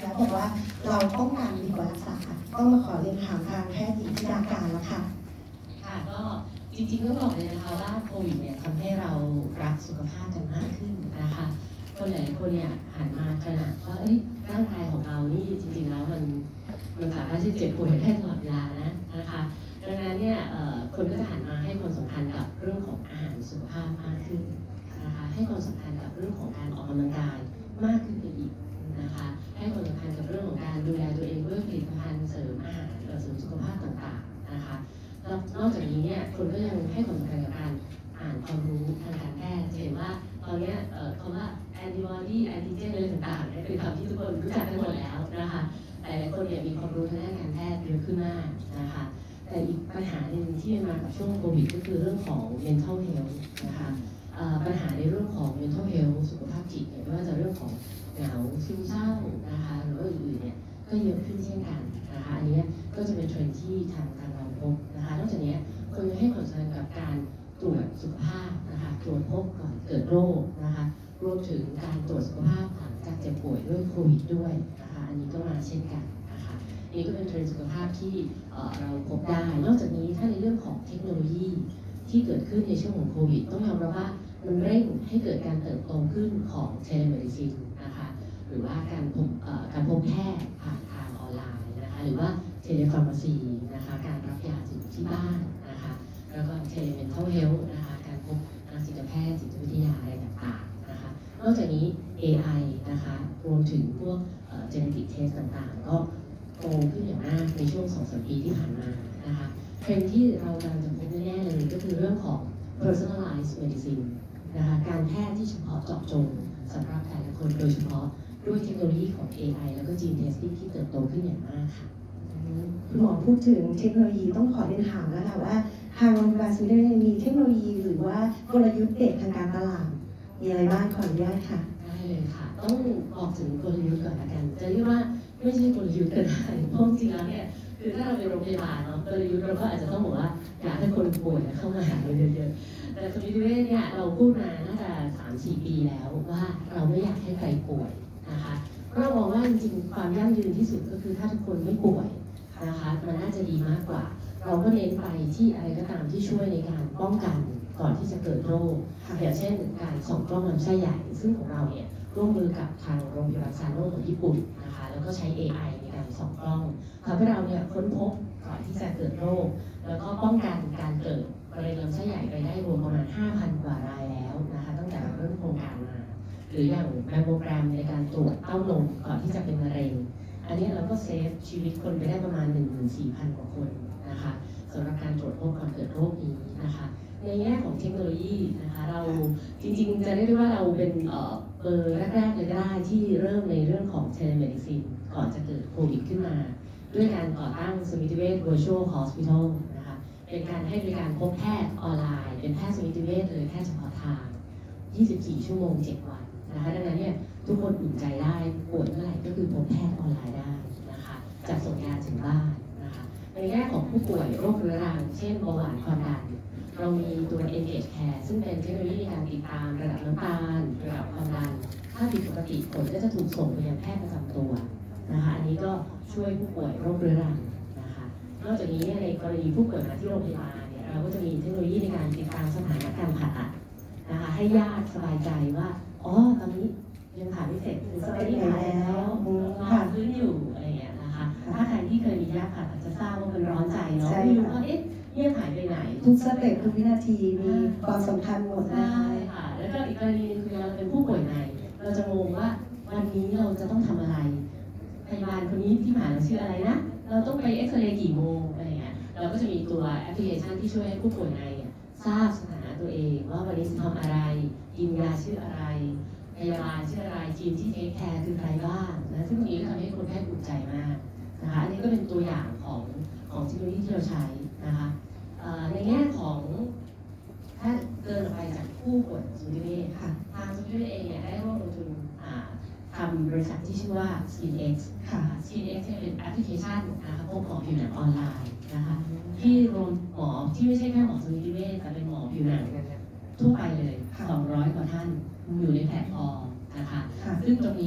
แล้วบอกว่าเราป้องกันดีกว่ารักษาต้องมาขอเรียนถามทางแพทย์หญิงธิดาการแล้วค่ะ ค่ะก็จริงๆก็บอกเลยนะคะว่าโควิดเนี่ยทำให้เรารักสุขภาพกันมากขึ้นนะคะคนหลายคนเนี่ยหันมาตระหนักว่าเอ้ยร่างกายของเรานี่จริงๆแล้วมันมันสามารถที่จะเจ็บป่วยได้ตลอดเวลานะนะคะดังนั้นเนี่ยคนก็จะหันมาให้ความสำคัญกับเรื่องของอาหารสุขภาพมากขึ้นนะคะให้ความสำคัญกับเรื่องของการออกกำลังกาย เป็นคำที่ทุกคนรู้จักกันหมดแล้วนะคะหลายๆคนเนี่ยมีความรู้ทางด้านการแพทย์เยอะขึ้นมากนะคะแต่อีกปัญหาหนึ่งที่มากับช่วงโควิดก็คือเรื่องของ mental health นะคะปัญหาในเรื่องของ mental health สุขภาพจิตเนี่ยไม่ว่าจะเรื่องของเหงาซึมเศร้านะคะหรือว่าอื่นๆเนี่ยก็เยอะขึ้นเช่นกันนะคะอันนี้ก็จะเป็นเทรนด์ที่ทางการเราพบนะคะนอกจากนี้คนยังให้ความสำคัญกับการตรวจสุขภาพนะคะตรวจพบก่อนเกิดโรคนะคะรวมถึงการตรวจสุขภาพ หลังจากเจ็บป่วยด้วยโควิดด้วยนะคะอันนี้ก็มาเช่นกันนะคะนี่ก็เป็นเทรนด์สุขภาพที่เราพบได้ นอกจากนี้ถ้าในเรื่องของเทคโนโลยีที่เกิดขึ้นในช่วงของโควิด ต้องยอมรับว่ามันเร่งให้เกิดการเติบโตขึ้นของ telemedicine นะคะหรือว่าการพบการพบแพทย์ผ่านทางออนไลน์นะคะหรือว่า telepharmacy นะคะการรับยาถึงที่บ้านนะคะแล้วก็ tele mental health นะคะการพบนักจิตแพทย์จิตวิทยาอะไรต่างๆนะคะนอกจากนี้ AI นะคะรวมถึงพวกgenetic test ต่างๆ ก็โตขึ้นอย่างมากในช่วง2อสปีที่ผ่านมานะคะเทรนด์ที่เรากำลังจะพบแน่ๆเลยก็คือเรื่องของ personalized medicine นะคะการแพทย์ที่เฉพาะเจาะจงสำหรับแต่ละคนโดยเฉพาะด้วยเทคโนโลยีของ AI แล้วก็ gene testing ที่เติบโตขึ้นอย่างมากค่ะคุณหมอพูดถึงเทคโนโลยีต้องขอเรียนถามแล้วค่ะว่า ทางโรงพยาบาลสมิติเวชมีเทคโนโลยีหรือว่ากลยุทธ์เด็ดทางการตลาดมีอะไรบ้างขออนุญาตค่ะ เลยค่ะ ต้องบอกถึงกลยุทธ์ก่อนละกัน จะเรียกว่าไม่ใช่กลยุทธ์ก็ได้เพราะจริงแล้วเนี่ยคือถ้าเราเป็นโรงพยาบาลเนาะกลยุทธ์เราก็อาจจะต้องบอกว่าอยากให้คนป่วยเข้ามาหาเราเยอะๆแต่สมิติเวเนี่ยเราพูดมาน่าจะสามสี่ปีแล้วว่าเราไม่อยากให้ใครป่วยนะคะเราะเรามองว่าจริงๆความยั่งยืนที่สุดก็คือถ้าทุกคนไม่ป่วยนะคะมันน่าจะดีมากกว่า เราก็เน้นไปที่อะไรก็ตามที่ช่วยในการป้องกันก่อนที่จะเกิดโรคอย่างเช่นการส่องกล้องลำไส้ใหญ่ซึ่งของเราเนี่ย ร่วมมือกับทางโรงพยาบาลซาโนของญี่ปุ่นนะคะแล้วก็ใช้ AI ในการส่องกล้องทำให้เราเนี่ยค้นพบก่อนที่จะเกิดโรค แล้วก็ป้องกันการเกิดมะเร็งลำไส้ใหญ่ไปได้รวมประมาณ 5,000 กว่ารายแล้วนะคะตั้งแต่เริ่มโครงการมา หรืออย่างแมมโมแกรมในการตรวจเต้านมก่อนที่จะเป็นมะเร็ง อันนี้เราก็ save ชีวิตคนไปได้ประมาณ 14,000 กว่าคนนะคะสำหรับการตรวจพบก่อนเกิดโรคนี้นะคะ ในแง่ของเทคโนโลยีนะคะเราจริงๆ จะเรียกได้ว่าเราเป็นเอ่อเบอร์แรกๆเลยก็ได้ที่เริ่มในเรื่องของ telemedicine ก่อนจะเกิดโควิดขึ้นมา ด้วยการก่อตั้งสมิติเวช Virtual Hospital นะคะเป็นการให้บริการพบแพทย์ออนไลน์ เป็นแพทย์สมิติเวชเลยแพทย์เฉพาะทาง 24 ชั่วโมง 7 วันนะคะดังนั้นเนี่ยทุกคนอุ่นใจได้ปวยเมื่อไหร่ก็คือพบแพทย์ออนไลน์ได้นะคะจัดส่งยาถึงบ้านนะคะ ในแง่ของผู้ป่วยโรคเรื้อรัง เช่นเบาหวานความดัน เรามีตัว Engage Care ซึ่งเป็นเทคโนโลยีในการติดตามระดับน้ำตาล ระดับความดัน ถ้าผิดปกติผลก็จะถูกส่งไปยังแพทย์ประจำตัวนะคะอันนี้ก็ช่วยผู้ป่วยโรคเรื้อรังนะคะนอกจากนี้เนี่ยในกรณีผู้ป่วยมาที่โรงพยาบาลเนี่ยเราก็จะมีเทคโนโลยีในการติดตามสถานะการผ่าตัดนะคะให้ญาติสบายใจว่าอ๋อตอนนี้ยังผ่าไม่เสร็จหรือตอนนี้ผ่าแล้วนอนพื้นอยู่อะไรอย่างเงี้ย ที่เคยมีญาติผ่าตัดจะทราบว่ามันร้อนใจเนาะใช่ไม่รู้ค่ะว่าเอ๊ะเนี่ยหายไปไหน ทุกสเต็ปทุกวินาทีมีความสำคัญหมดนะใช่คะค่ะ แล้วก็อีกกรณีหนึงคือเราเป็นผู้ป่วยใน เราจะงงว่าวันนี้เราจะต้องทำอะไรพยาบาลคนนี้ที่ผ่านเราชื่ออะไรนะ เราต้องไปเอ็กซเรย์กี่โมงอะไรอย่างเงี้ยเราก็จะมีตัวแอปพลิเคชันที่ช่วยให้ผู้ป่วยในเนี่ยทราบสถานะตัวเองว่าวันนี้จะทำอะไร กินยาชื่ออะไรพยาบาลชื่ออะไรทีมที่ take care คือใครบ้างนะซึ่งตรงนี้ก็ทำให้คนแพทย์อุ่นใจมาก บริษัทที่ชื่อว่า SkinX ค่ะ SkinX เนี่ยเป็นแอปพลิเคชันนะคะพบหมอผิวหนังออนไลน์นะคะที่รวมหมอที่ไม่ใช่แค่หมอสมิติเวชแต่เป็นหมอผิวหนังทั่วไปเลยค่ะ200 กว่าท่านอยู่ในแพลตฟอร์มนะคะค่ะซึ่งตรงนี้